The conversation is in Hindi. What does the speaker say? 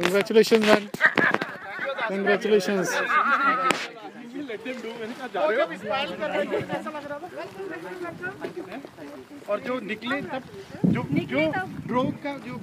Congratulation man. कंग्रेचुलेशन और जो निकले तब जो जो ड्रो का जो